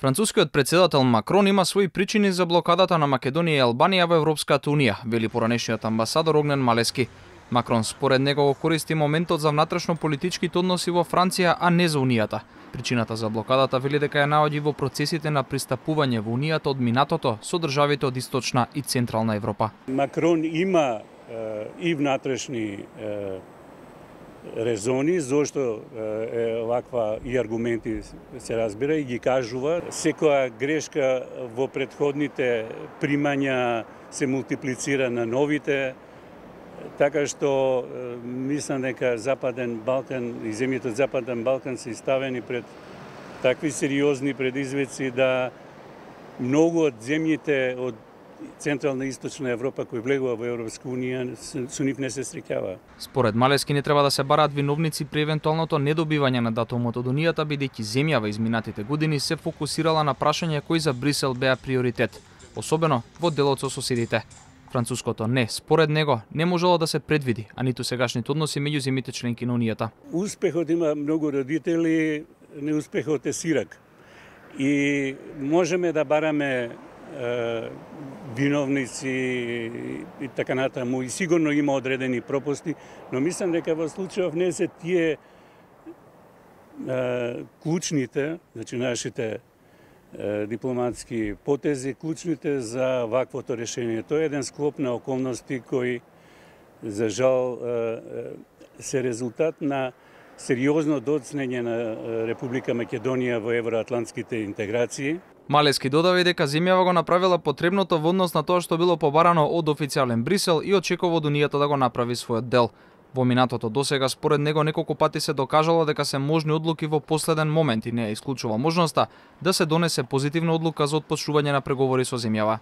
Францускиот председател Макрон има свои причини за блокадата на Македонија и Албанија во Европската унија, вели поранешниот амбасадор Огнен Малески. Макрон според него го користи моментот за внатрешно политичките односи во Франција, а не за Унијата. Причината за блокадата вели дека ја наоѓи во процесите на пристапување во Унијата од минатото со државите од Источна и Централна Европа. Макрон има е, и внатрешни е, резони зошто е ваква и аргументи се разбира и ги кажува. Секоја грешка во предходните примања се мултиплицира на новите, така што мислам дека Западен Балкан и земјите од Западен Балкан се ставени пред такви сериозни предизвици да многу од земјите од Централна и Источна Европа кои влегува во Европска Унија со нив не се среќава. Според Малески не треба да се бараат виновници при евентуалното недобивање на датумот од Унијата бидејќи земјава изминатите години се фокусирала на прашања кои за Брисел беа приоритет, особено во делот со соседите. Француското не, според него, не можело да се предвиди, а ниту сегашните односи меѓу земите членки на Унијата. Успехот има многу родители, неуспехот е сирак. И можеме да бараме виновници и така натаму и сигурно има одредени пропусти, но мислам дека во случајов не се тие е, клучните, значи нашите е, дипломатски потези, клучните за ваквото решение. Тоа е еден склоп на околности кои за жал е, се резултат на сериозно доцнење на Република Македонија во евроатлантските интеграции Малески додаде дека земјава го направила потребното во однос на тоа што било побарано од официјален Брисел и очекува од Унијата да го направи својот дел. Во минатото досега според него неколку пати се докажало дека се можни одлуки во последен момент и не ја исклучува можноста да се донесе позитивна одлука за отпочнување на преговори со земјава.